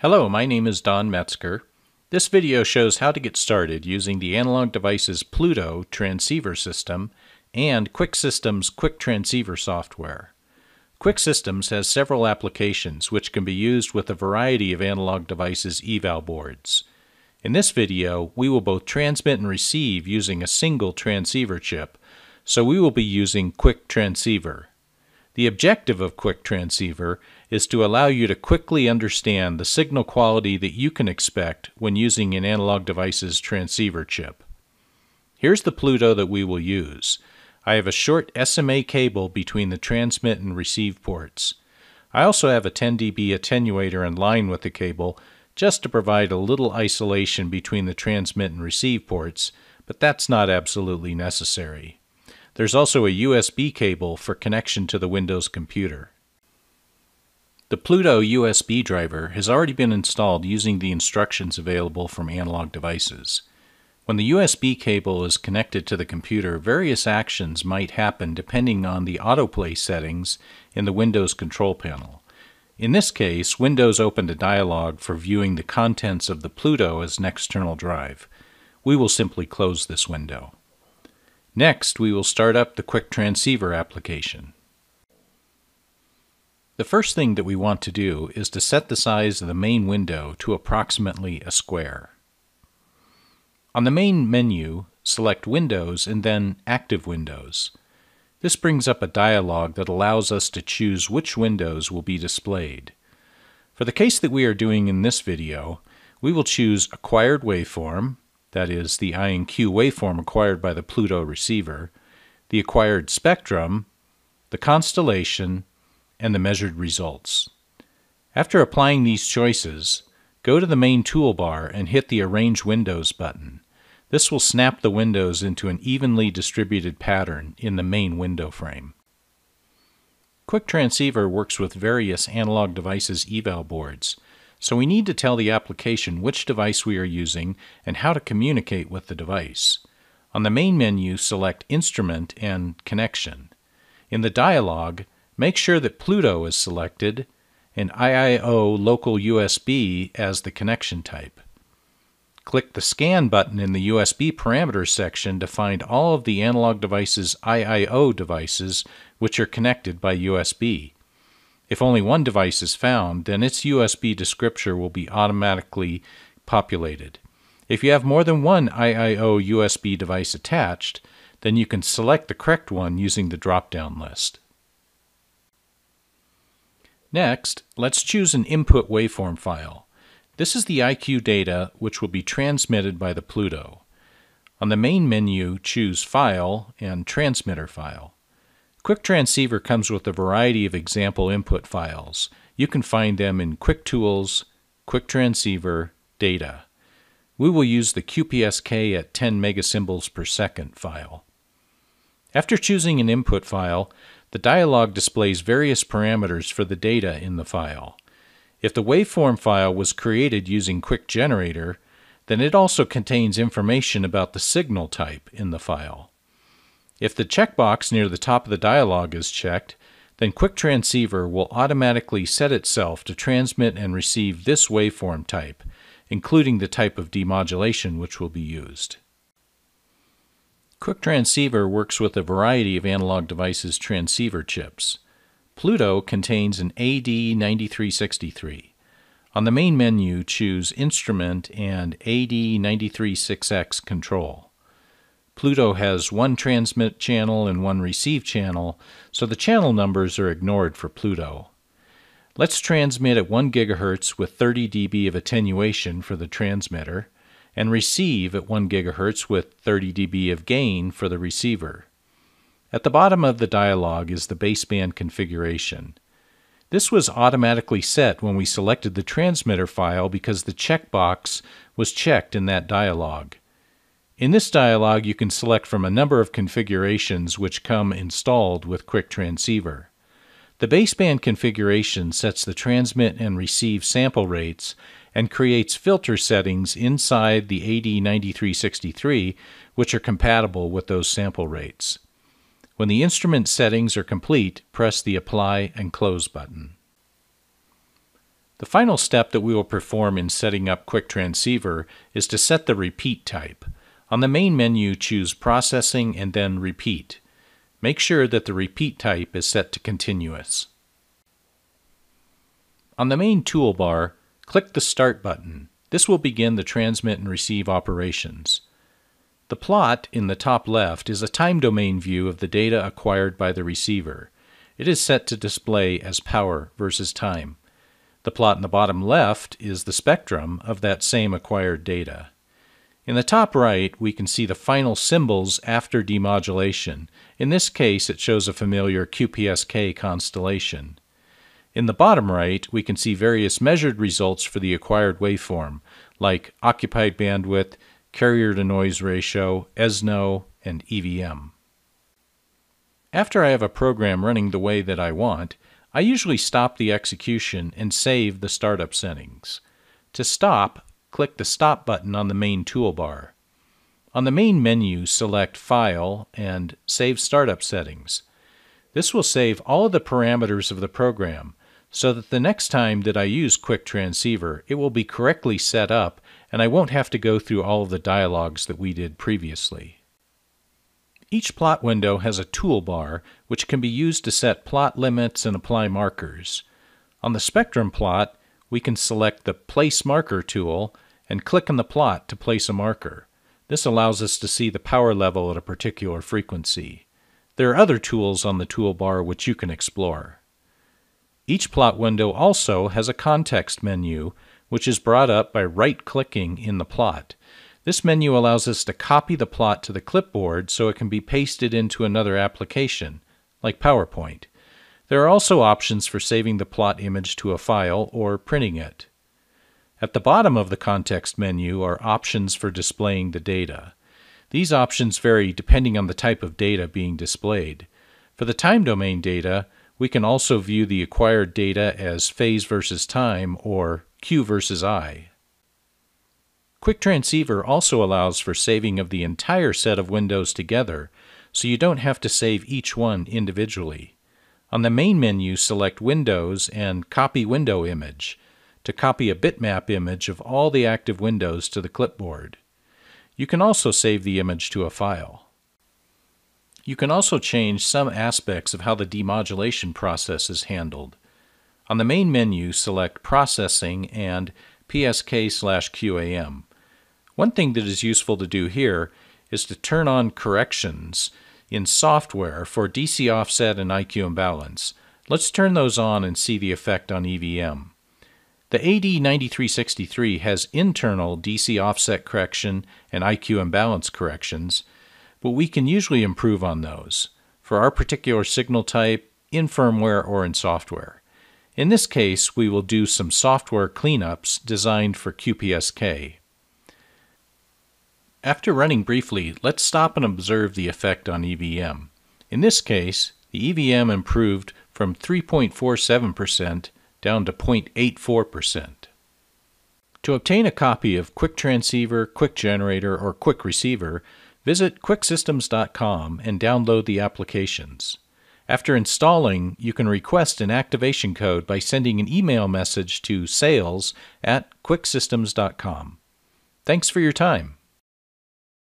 Hello, my name is Don Metzger. This video shows how to get started using the Analog Devices Pluto transceiver system and QIQ Systems qIQ Transceiver software. QIQ Systems has several applications which can be used with a variety of Analog Devices eval boards. In this video, we will both transmit and receive using a single transceiver chip, so we will be using qIQ Transceiver. The objective of qIQ Transceiver is to allow you to quickly understand the signal quality that you can expect when using an Analog Devices transceiver chip. Here's the Pluto that we will use. I have a short SMA cable between the transmit and receive ports. I also have a 10 dB attenuator in line with the cable just to provide a little isolation between the transmit and receive ports, but that's not absolutely necessary. There's also a USB cable for connection to the Windows computer. The Pluto USB driver has already been installed using the instructions available from Analog Devices. When the USB cable is connected to the computer, various actions might happen depending on the autoplay settings in the Windows control panel. In this case, Windows opened a dialog for viewing the contents of the Pluto as an external drive. We will simply close this window. Next, we will start up the qIQ Transceiver application. The first thing that we want to do is to set the size of the main window to approximately a square. On the main menu, select Windows and then Active Windows. This brings up a dialog that allows us to choose which windows will be displayed. For the case that we are doing in this video, we will choose Acquired Waveform, that is, the INQ waveform acquired by the Pluto receiver, the acquired spectrum, the constellation, and the measured results. After applying these choices, go to the main toolbar and hit the Arrange Windows button. This will snap the windows into an evenly distributed pattern in the main window frame. qIQ Transceiver works with various Analog Devices eval boards, so we need to tell the application which device we are using and how to communicate with the device. On the main menu, select Instrument and Connection. In the dialog, make sure that Pluto is selected and IIO Local USB as the connection type. Click the Scan button in the USB parameters section to find all of the Analog Devices IIO devices which are connected by USB. If only one device is found, then its USB descriptor will be automatically populated. If you have more than one IIO USB device attached, then you can select the correct one using the drop-down list. Next, let's choose an input waveform file. This is the IQ data which will be transmitted by the Pluto. On the main menu, choose File and Transmitter File. qIQ Transceiver comes with a variety of example input files. You can find them in qIQ Tools, qIQ Transceiver, Data. We will use the QPSK at 10 megasymbols per second file. After choosing an input file, the dialog displays various parameters for the data in the file. If the waveform file was created using qIQ Generator, then it also contains information about the signal type in the file. If the checkbox near the top of the dialog is checked, then qIQ Transceiver will automatically set itself to transmit and receive this waveform type, including the type of demodulation which will be used. qIQ Transceiver works with a variety of Analog Devices transceiver chips. Pluto contains an AD9363. On the main menu, choose Instrument and AD936X Control. Pluto has one transmit channel and one receive channel, so the channel numbers are ignored for Pluto. Let's transmit at 1 GHz with 30 dB of attenuation for the transmitter, and receive at 1 GHz with 30 dB of gain for the receiver. At the bottom of the dialog is the baseband configuration. This was automatically set when we selected the transmitter file because the checkbox was checked in that dialog. In this dialog, you can select from a number of configurations which come installed with qIQ Transceiver. The baseband configuration sets the transmit and receive sample rates and creates filter settings inside the AD9363 which are compatible with those sample rates. When the instrument settings are complete, press the Apply and Close button. The final step that we will perform in setting up qIQ Transceiver is to set the repeat type. On the main menu, choose Processing and then Repeat. Make sure that the repeat type is set to continuous. On the main toolbar, click the Start button. This will begin the transmit and receive operations. The plot in the top left is a time domain view of the data acquired by the receiver. It is set to display as power versus time. The plot in the bottom left is the spectrum of that same acquired data. In the top right, we can see the final symbols after demodulation. In this case, it shows a familiar QPSK constellation. In the bottom right, we can see various measured results for the acquired waveform, like occupied bandwidth, carrier to noise ratio, ESNO, and EVM. After I have a program running the way that I want, I usually stop the execution and save the startup settings. To stop, click the Stop button on the main toolbar. On the main menu, select File and Save Startup Settings. This will save all of the parameters of the program so that the next time that I use qIQ Transceiver, it will be correctly set up and I won't have to go through all of the dialogues that we did previously. Each plot window has a toolbar which can be used to set plot limits and apply markers. On the spectrum plot, we can select the Place Marker tool and click on the plot to place a marker. This allows us to see the power level at a particular frequency. There are other tools on the toolbar which you can explore. Each plot window also has a context menu, which is brought up by right-clicking in the plot. This menu allows us to copy the plot to the clipboard so it can be pasted into another application, like PowerPoint. There are also options for saving the plot image to a file or printing it. At the bottom of the context menu are options for displaying the data. These options vary depending on the type of data being displayed. For the time domain data, we can also view the acquired data as phase versus time or Q versus I. qIQ Transceiver also allows for saving of the entire set of windows together, so you don't have to save each one individually. On the main menu, select Windows and Copy Window Image to copy a bitmap image of all the active windows to the clipboard. You can also save the image to a file. You can also change some aspects of how the demodulation process is handled. On the main menu, select Processing and PSK/QAM. One thing that is useful to do here is to turn on corrections in software for DC offset and IQ imbalance. Let's turn those on and see the effect on EVM. The AD9363 has internal DC offset correction and IQ imbalance corrections, but we can usually improve on those for our particular signal type in firmware or in software. In this case, we will do some software cleanups designed for QPSK. After running briefly, let's stop and observe the effect on EVM. In this case, the EVM improved from 3.47% down to 0.84%. To obtain a copy of qIQ Transceiver, qIQ Generator, or qIQ Receiver, visit qiqsystems.com and download the applications. After installing, you can request an activation code by sending an email message to sales at qiqsystems.com. Thanks for your time.